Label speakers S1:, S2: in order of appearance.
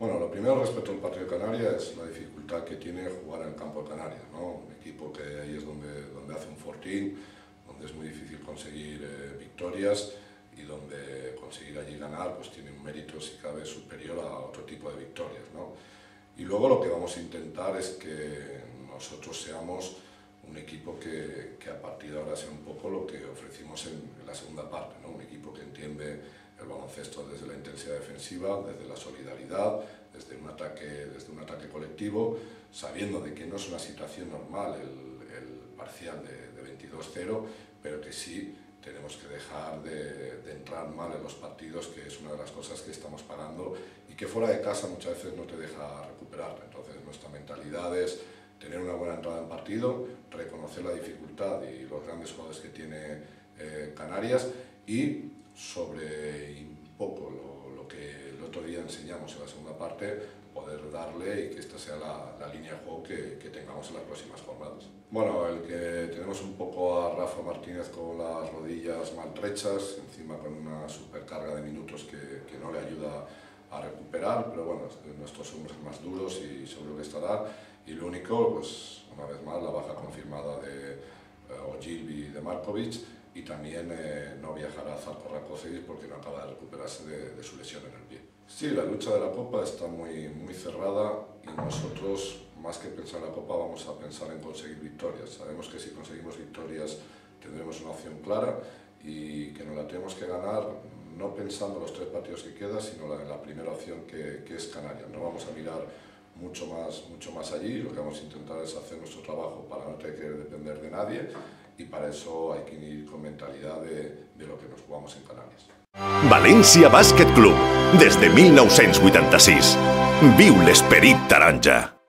S1: Bueno, lo primero respecto al partido de Canarias es la dificultad que tiene jugar en el campo de Canarias, ¿no? Un equipo que ahí es donde, donde hace un fortín, donde es muy difícil conseguir eh, victorias y donde conseguir allí ganar pues tiene un mérito si cabe superior a otro tipo de victorias, ¿no? Y luego lo que vamos a intentar es que nosotros seamos un equipo que, que, a partir de ahora sea un poco lo que ofrecimos en, en la segunda parte, ¿no? un equipo que entiende el baloncesto desde la intensidad defensiva, desde la solidaridad, desde un ataque, desde un ataque colectivo, sabiendo de que no es una situación normal el, el parcial de, de 22-0, pero que sí tenemos que dejar de, entrar mal en los partidos, que es una de las cosas que estamos pagando y que fuera de casa muchas veces no te deja recuperar. Entonces nuestra mentalidad es tener una buena entrada en partido, reconocer la dificultad y los grandes jugadores que tiene eh, Canarias y sobre poco lo, lo, que el otro día enseñamos en la segunda parte, poder darle y que esta sea la, la línea de juego que, que, tengamos en las próximas jornadas. Bueno, el que tenemos un poco a Rafa Martínez con las rodillas maltrechas, encima con una supercarga de minutos que, que no le ayuda a recuperar, pero bueno, nuestros hombres más duros y seguro que estará. Y lo único, pues una vez más, la baja confirmada de uh, Ogilvy de Markovic, y también eh, no viajará a Zarco Rakocevic porque no acaba de recuperarse de, de, su lesión en el pie. Sí, la lucha de la Copa está muy, muy cerrada y nosotros, más que pensar en la Copa, vamos a pensar en conseguir victorias. Sabemos que si conseguimos victorias tendremos una opción clara y que nos la tenemos que ganar no pensando en los tres partidos que quedan, sino la, la primera opción que, que es Canarias. No vamos a mirar mucho más, mucho más allí. Lo que vamos a intentar es hacer nuestro trabajo para no tener que depender de nadie y para eso hay que ir con mentalidad de, de lo que nos jugamos en Canarias.
S2: València Bàsquet Club, des de 1986. Viu l'esperit taronja.